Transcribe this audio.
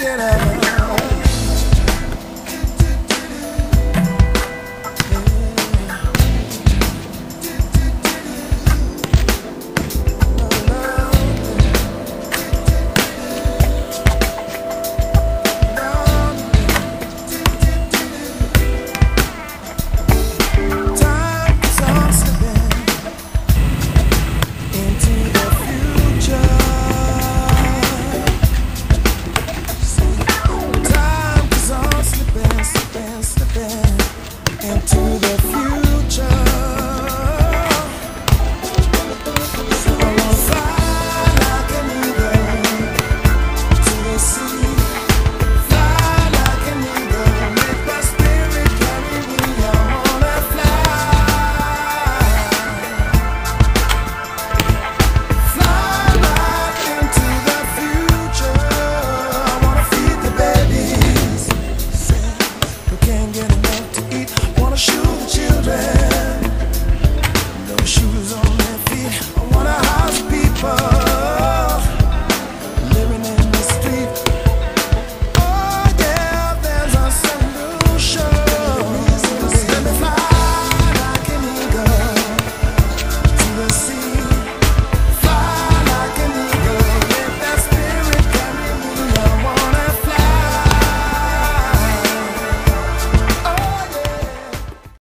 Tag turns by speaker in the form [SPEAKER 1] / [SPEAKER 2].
[SPEAKER 1] Get up. into the